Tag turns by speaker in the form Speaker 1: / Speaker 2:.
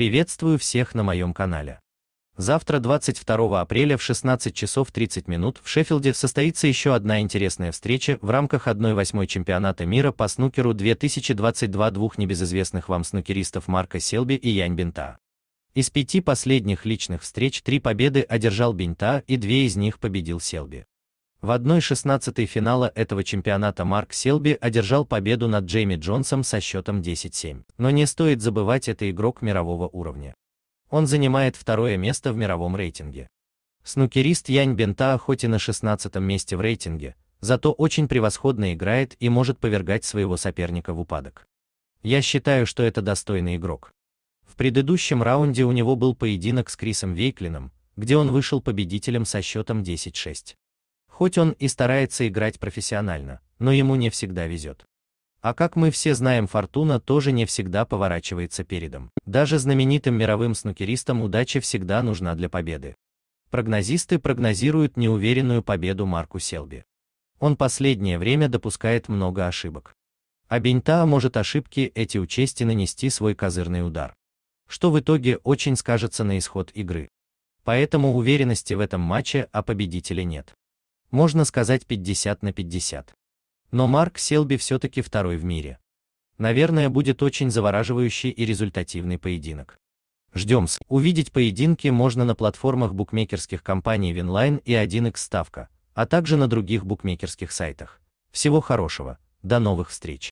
Speaker 1: Приветствую всех на моем канале. Завтра, 22 апреля в 16 часов 30 минут в Шеффилде состоится еще одна интересная встреча в рамках 1-8 чемпионата мира по снукеру 2022 двух небезызвестных вам снукеристов Марка Селби и Янь Бента. Из пяти последних личных встреч три победы одержал Бента и две из них победил Селби. В 1-16 финала этого чемпионата Марк Селби одержал победу над Джейми Джонсом со счетом 10-7. Но не стоит забывать, это игрок мирового уровня. Он занимает второе место в мировом рейтинге. Снукерист Янь Бента хоть и на 16 месте в рейтинге, зато очень превосходно играет и может повергать своего соперника в упадок. Я считаю, что это достойный игрок. В предыдущем раунде у него был поединок с Крисом Вейклином, где он вышел победителем со счетом 10-6. Хоть он и старается играть профессионально, но ему не всегда везет. А как мы все знаем, фортуна тоже не всегда поворачивается передом. Даже знаменитым мировым снукеристам удача всегда нужна для победы. Прогнозисты прогнозируют неуверенную победу Марку Селби. Он последнее время допускает много ошибок. А Беньта может ошибки эти учесть и нанести свой козырный удар. Что в итоге очень скажется на исход игры. Поэтому уверенности в этом матче о победителе нет. Можно сказать 50 на 50. Но Марк Селби все-таки второй в мире. Наверное, будет очень завораживающий и результативный поединок. Ждем-с. Увидеть поединки можно на платформах букмекерских компаний Винлайн и 1xСтавка, а также на других букмекерских сайтах. Всего хорошего. До новых встреч.